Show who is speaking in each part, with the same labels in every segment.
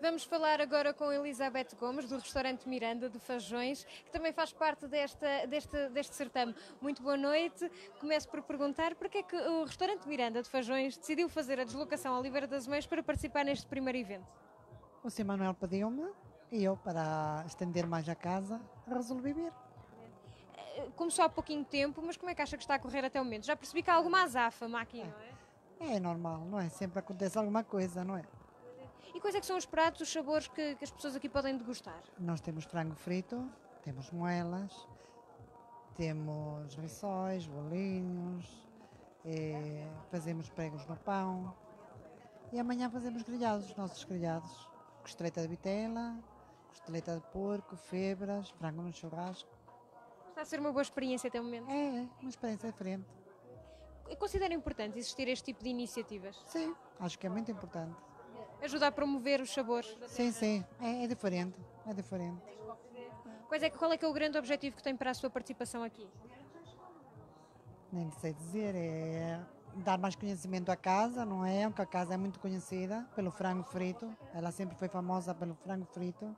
Speaker 1: Vamos falar agora com Elizabeth Gomes, do restaurante Miranda de Fajões, que também faz parte desta, deste, deste certame. Muito boa noite. Começo por perguntar por que é que o restaurante Miranda de Fajões decidiu fazer a deslocação a Oliveira das Mães para participar neste primeiro evento?
Speaker 2: O Sr. Manuel pediu-me e eu, para estender mais a casa, resolvi vir.
Speaker 1: Eh, Começou há pouquinho tempo, mas como é que acha que está a correr até o momento? Já percebi que há alguma azáfama aqui, não é?
Speaker 2: É normal, não é? Sempre acontece alguma coisa, não é?
Speaker 1: E quais é que são os pratos, os sabores que, que as pessoas aqui podem degustar?
Speaker 2: Nós temos frango frito, temos moelas, temos rissóis, bolinhos, eh, fazemos pregos no pão e amanhã fazemos grelhados, os nossos grelhados. Costeleta de vitela, costeleta de porco, febras, frango no churrasco.
Speaker 1: Está a ser uma boa experiência até o momento.
Speaker 2: É, é uma experiência diferente.
Speaker 1: Considera importante existir este tipo de iniciativas?
Speaker 2: Sim, acho que é muito importante.
Speaker 1: Ajuda a promover os sabores?
Speaker 2: Sim, sim, é, é diferente, é diferente.
Speaker 1: Quais é, qual é que é o grande objetivo que tem para a sua participação aqui?
Speaker 2: Nem sei dizer, é dar mais conhecimento à casa, não é? Porque a casa é muito conhecida pelo frango frito, ela sempre foi famosa pelo frango frito.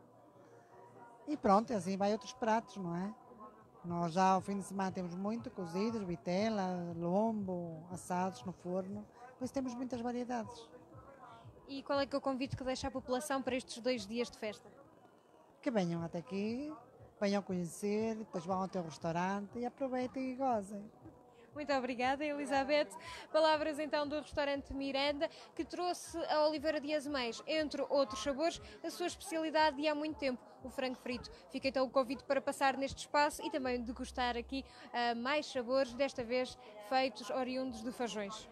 Speaker 2: E pronto, assim vai outros pratos, não é? Nós já ao fim de semana temos muito cozidos, vitela, lombo, assados no forno, pois temos muitas variedades.
Speaker 1: E qual é que é o convite que deixa à população para estes dois dias de festa?
Speaker 2: Que venham até aqui, venham conhecer, depois vão ao teu restaurante e aproveitem e gozem.
Speaker 1: Muito obrigada, Elizabeth. Palavras então do restaurante Miranda, que trouxe a Oliveira de Azeméis, entre outros sabores, a sua especialidade de há muito tempo, o frango frito. Fica então o convite para passar neste espaço e também degustar aqui ah, mais sabores, desta vez feitos oriundos de Fajões.